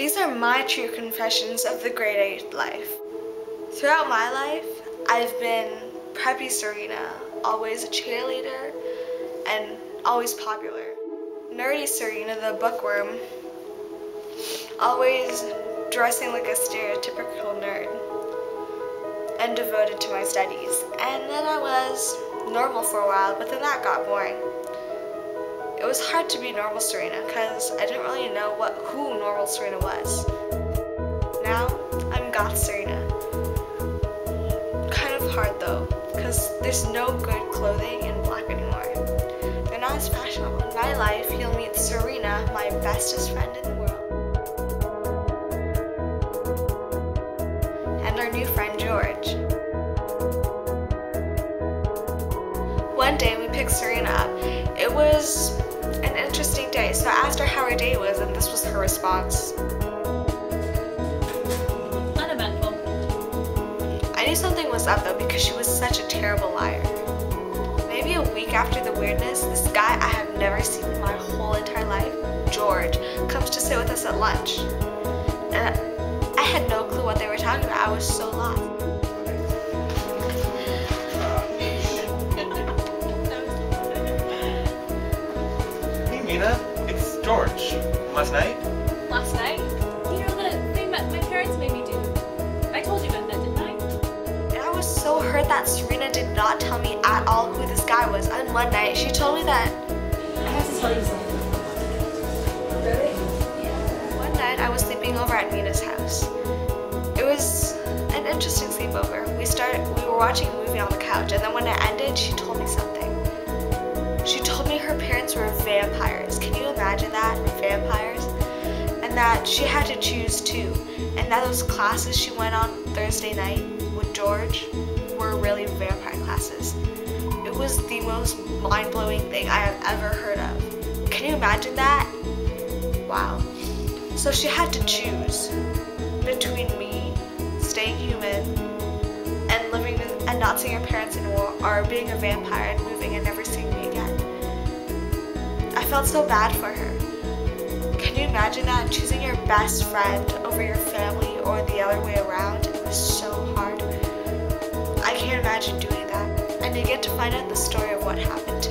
These are my true confessions of the grade 8 life. Throughout my life, I've been preppy Serena, always a cheerleader, and always popular. Nerdy Serena, the bookworm, always dressing like a stereotypical nerd and devoted to my studies. And then I was normal for a while, but then that got boring. It was hard to be normal Serena because I didn't really know what who normal Serena was. Now I'm goth Serena. Kind of hard though, because there's no good clothing in black anymore. They're not as fashionable. In my life, you'll meet Serena, my bestest friend in the world. And our new friend George. One day we picked Serena up. It was an interesting day, so I asked her how her day was, and this was her response. Uneventful. I knew something was up though because she was such a terrible liar. Maybe a week after the weirdness, this guy I have never seen in my whole entire life, George, comes to sit with us at lunch. And I had no clue what they were talking about. I was so lost. Hey Mina, it's George. Last night? Last night, you know the thing that my parents made me do. I told you about that, didn't I? And I was so hurt that Serena did not tell me at all who this guy was. And one night she told me that I have to tell you something. Really? One night I was sleeping over at Mina's house. It was an interesting sleepover. We started we were watching a movie on the couch and then when it ended she told me something. She told me her parents were vampires. Can you imagine that? Vampires? And that she had to choose two. And that those classes she went on Thursday night with George were really vampire classes. It was the most mind-blowing thing I have ever heard of. Can you imagine that? Wow. So she had to choose between me, staying human, and living and not seeing her parents anymore, or being a vampire and moving and never seeing me again. Felt so bad for her. Can you imagine that? Choosing your best friend over your family or the other way around is so hard. I can't imagine doing that. And you get to find out the story of what happened